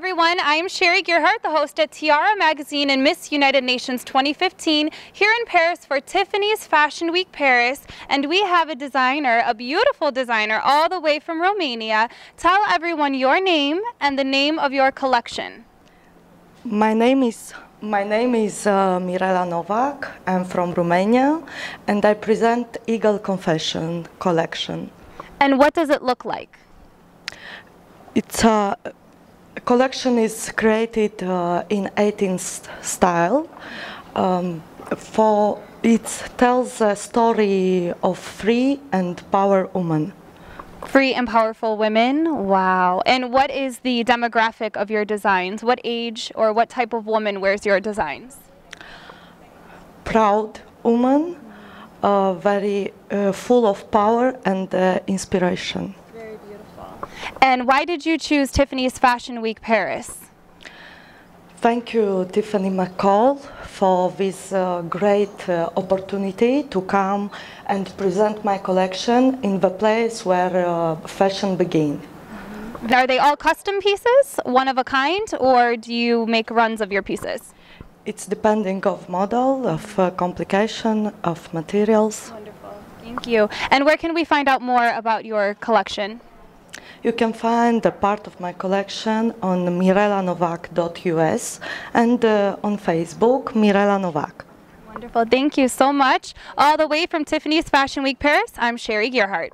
everyone. I am Sherrie Gearheart, the host at Tiara Magazine and Miss United Nations 2015 here in Paris for Tiffany's Fashion Week Paris. And we have a designer, a beautiful designer, all the way from Romania. Tell everyone your name and the name of your collection. My name is my name is uh, Mirela Novak. I'm from Romania, and I present Eagle Confession collection. And what does it look like? It's a collection is created uh, in 18th style. Um, for it tells a story of free and power woman. Free and powerful women. Wow. And what is the demographic of your designs? What age or what type of woman wears your designs? Proud woman, uh, very uh, full of power and uh, inspiration. And why did you choose Tiffany's Fashion Week Paris? Thank you, Tiffany McCall, for this uh, great uh, opportunity to come and present my collection in the place where uh, fashion begins. Are they all custom pieces, one of a kind, or do you make runs of your pieces? It's depending of model, of uh, complication, of materials. Wonderful, thank you. And where can we find out more about your collection? You can find a part of my collection on mirelanovak.us and uh, on Facebook, Mirela Novak. Wonderful. Thank you so much. All the way from Tiffany's Fashion Week Paris, I'm Sherrie Gearheart.